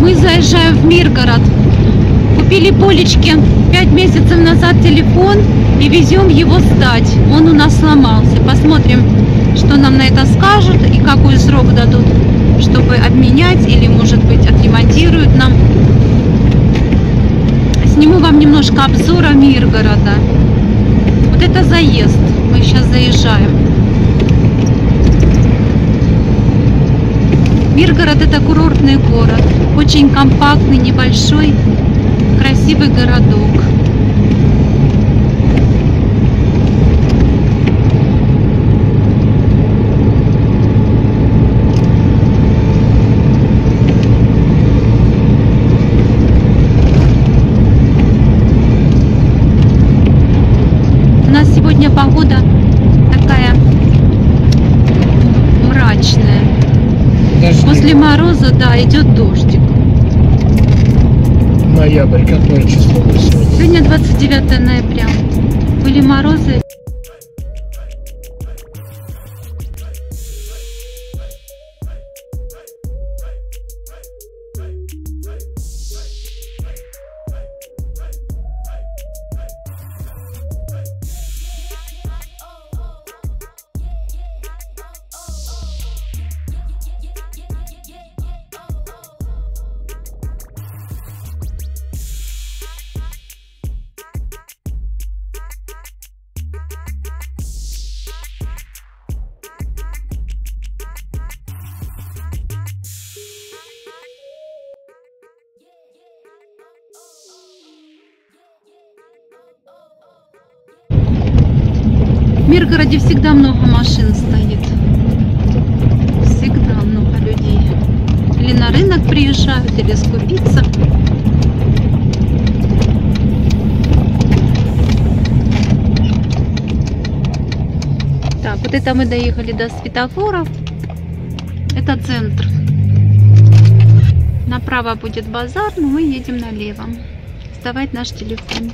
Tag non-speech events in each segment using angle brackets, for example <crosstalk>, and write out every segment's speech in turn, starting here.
Мы заезжаем в Миргород. Купили Полечке 5 месяцев назад телефон и везем его сдать. Он у нас сломался. Посмотрим, что нам на это скажут и какой срок дадут, чтобы обменять или, может быть, отремонтируют нам. Сниму вам немножко обзора Миргорода. Вот это заезд. Мы сейчас заезжаем. Миргород это курортный город. Очень компактный, небольшой, красивый городок. У нас сегодня погода такая мрачная. Дожди. После мороза, да, идет дождик. Ноябрь, какое число сегодня? Сегодня 29 ноября. Были морозы. В Миргороде всегда много машин стоит. Всегда много людей. Или на рынок приезжают, или скупиться. Так, вот это мы доехали до светофоров. Это центр. Направо будет базар, но мы едем налево. Сдавать наш телефон.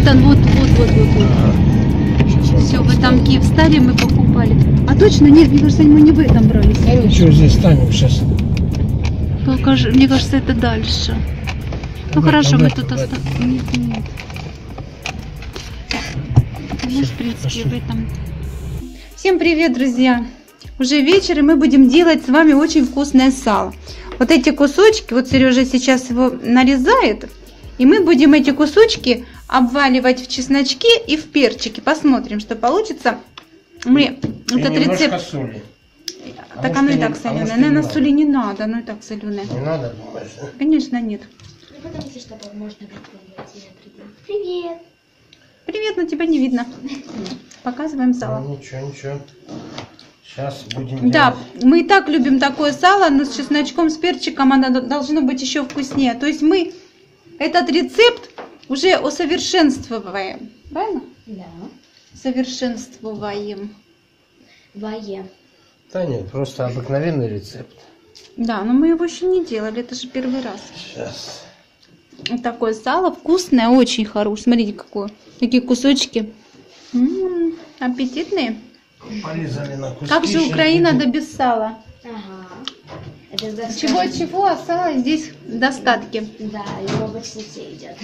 Вот он, вот, вот, вот, вот, вот. Все, там в этом ставлю. Киевстаре мы покупали. А точно? Нет, мне кажется, мы не в этом брали. Да ничего, здесь станем сейчас. Покажи, мне кажется, это дальше. Ну В хорошо, мы тут оставим. Нет, нет. Ну, в принципе, в этом. Всем привет, друзья! Уже вечер, и мы будем делать с вами очень вкусное сало. Вот эти кусочки, вот Сережа сейчас его нарезает, и мы будем эти кусочки обваливать в чесночке и в перчике. Посмотрим, что получится. Мы И этот рецепт... соли. А Так оно и и не- так а соленое. и не Наверное, надо? соли не надо, оно и так соленое. Не надо, думаешь? Конечно, нет. Ну, что, можно. Привет! Привет, но тебя не видно. Показываем сало. Ну, ничего, ничего. Сейчас будем Да, делать. мы и так любим такое сало, но с чесночком, с перчиком оно должно быть еще вкуснее. То есть мы этот рецепт уже усовершенствуем. Правильно? Да. Совершенствуем. Вае. Да нет, просто обыкновенный рецепт. Да, но мы его еще не делали, это же первый раз. Сейчас. Вот такое сало вкусное, очень хорошее. Смотрите, какое. Такие кусочки. М, аппетитные. Порезали на куски. Как же Украина да без сала? Ага. Чего-чего, а сала здесь в достатке. Да, его обычно все едят.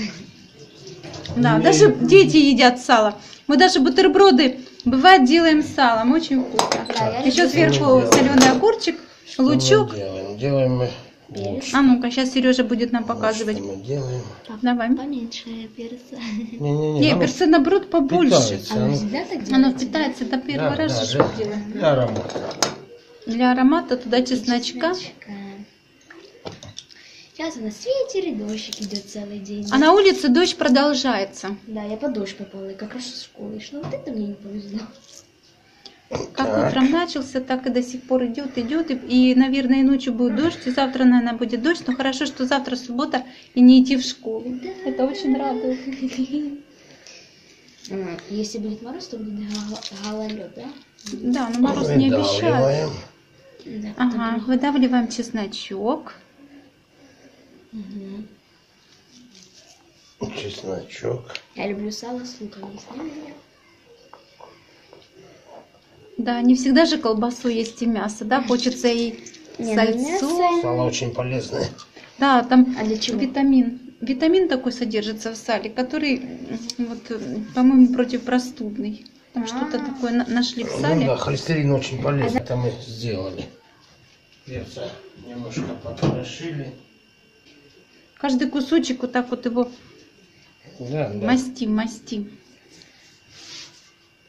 Да, Не. даже дети едят сало. Мы даже бутерброды, бывает, делаем с салом. Очень вкусно. Да, Еще сверху соленый огурчик, Что мы лучок. делаем? Делаем мы... Перец. А ну-ка, сейчас Сережа будет нам Вот показывать. Что мы делаем? Давай. Поменьше перца. Не-не-не. Не, оно перцы наоборот побольше. впитается, Оно оно-? Оно впитается до первого Да, раза, да, для- делаем. Для аромата. Для аромата туда чесночка. Сейчас у нас ветер и дождик идет целый день. А на улице дождь продолжается. Да, я под дождь попала, и как раз в школу шла. Вот это мне не повезло. Как Так. утром начался, так и до сих пор идет, идет. И, и, наверное, и ночью будет дождь, и завтра, наверное, будет дождь. Но хорошо, что завтра суббота и не идти в школу. Это очень радует. <laughs> Если будет мороз, то будет гололед, да? Да, но мороз не обещает. Да. Ага, выдавливаем чесночок. Мгм. Чесночок. Я люблю сало с луком. Да, не всегда же колбасу есть и мясо, да, хочется и Не, ну, сальцу. мясо- Сало очень полезное. Да, там А для чего? витамин. Витамин такой содержится в сале, который, вот, м, по-моему, противопростудный. Там А. что-то такое на- нашли в Ну сале. да, холестерин очень полезный. Это мы сделали. Перца немножко покрошили. Каждый кусочек вот так вот его Да, да. мастим, мастим.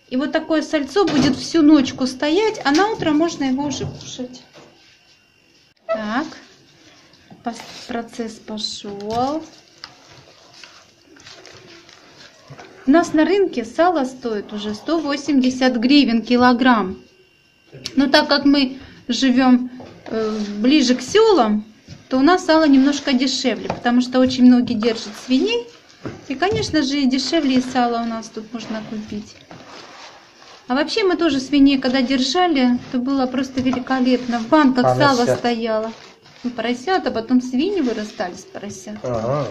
И вот такое сальцо будет всю ночку стоять, а на утро можно его уже кушать. Так, процесс пошел. У нас на рынке сало стоит уже 180 гривен килограмм. Но так как мы живем э, ближе к селам, то у нас сало немножко дешевле, потому что очень многие держат свиней. И, конечно же, и дешевле и сало у нас тут можно купить. А вообще мы тоже свиней, когда держали, то было просто великолепно. В банках сало Поросят. стояло. Ну, поросят, а потом свиньи вырастали с поросят. Ага.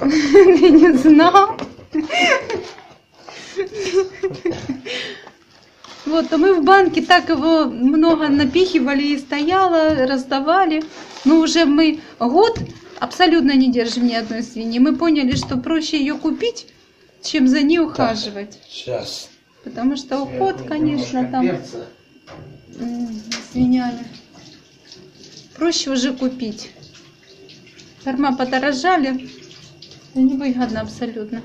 Я не знал. Вот, а мы в банке так его много напихивали и стояло, раздавали. Но уже мы год абсолютно не держим ни одной свиньи. Мы поняли, что проще ее купить, чем за ней ухаживать. Сейчас. Потому что уход, конечно, там перца. м, с свинями. Проще уже купить. Корма подорожали. Невыгодно абсолютно.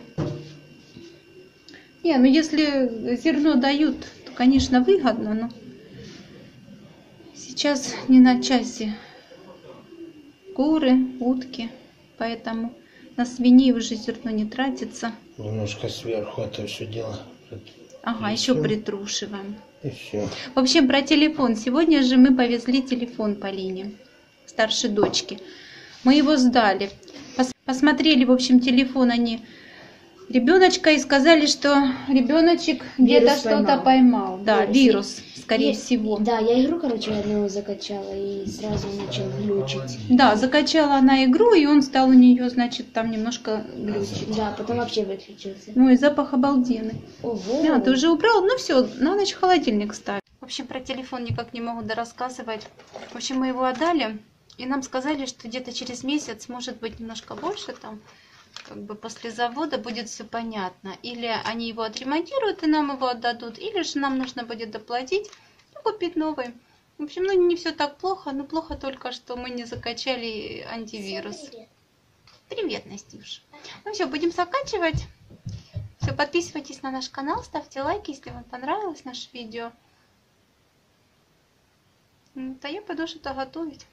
Не, ну если зерно дают, то, конечно, выгодно, но сейчас не на часе куры, утки, поэтому на свиней уже зерно не тратится. Немножко сверху это все дело. Ага, И еще всё. притрушиваем. И все. В общем, про телефон. Сегодня же мы повезли телефон Полине, старшей дочке. Мы его сдали. Пос- посмотрели, в общем, телефон они ребеночка и сказали, что ребеночек где-то что-то поймал. Да, Вирус. вирус, скорее Я- всего. Да, я игру, короче, одну закачала и сразу начал глючить. Да, закачала она игру, и он стал у нее, значит, там немножко глючить. Да, потом вообще выключился. Ну и запах обалденный. Ого! А, ты уже убрал? Ну все, на ночь холодильник ставь. В общем, про телефон никак не могу дорассказывать. В общем, мы его отдали, и нам сказали, что где-то через месяц, может быть, немножко больше там, как бы после завода будет все понятно. Или они его отремонтируют и нам его отдадут, или же нам нужно будет доплатить и купить новый. В общем, ну не все так плохо, но плохо только, что мы не закачали антивирус. Привет, Настюш. Ну все, будем заканчивать. Все, подписывайтесь на наш канал, ставьте лайки, если вам понравилось наше видео. М, Да я что-то готовить.